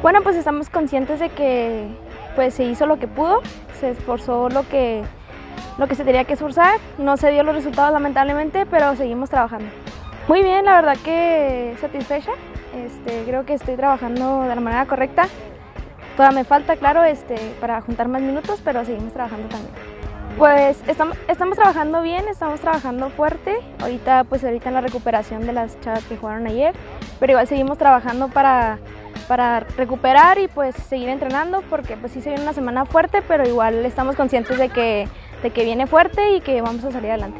Bueno, pues estamos conscientes de que pues se hizo lo que pudo, se esforzó lo que, lo que se tenía que esforzar, no se dio los resultados lamentablemente, pero seguimos trabajando. Muy bien, la verdad que satisfecha, este, creo que estoy trabajando de la manera correcta, todavía me falta, claro, este, para juntar más minutos, pero seguimos trabajando también. Pues estamos, estamos trabajando bien, estamos trabajando fuerte, ahorita pues ahorita en la recuperación de las chavas que jugaron ayer, pero igual seguimos trabajando para para recuperar y pues seguir entrenando porque pues sí se viene una semana fuerte, pero igual estamos conscientes de que, de que viene fuerte y que vamos a salir adelante.